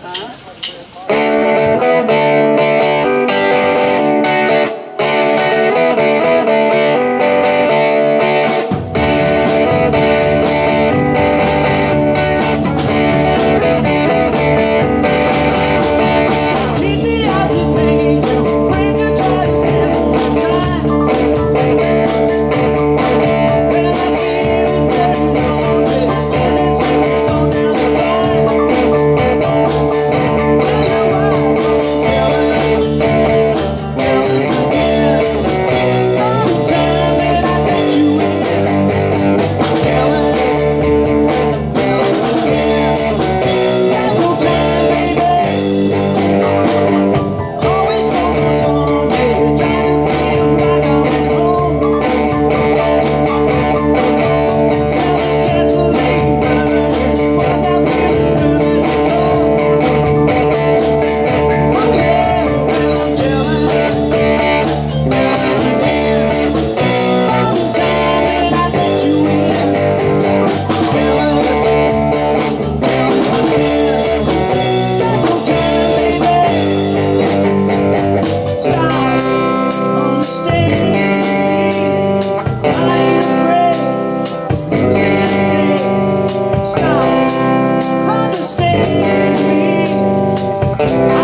Tá? Bye.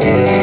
Música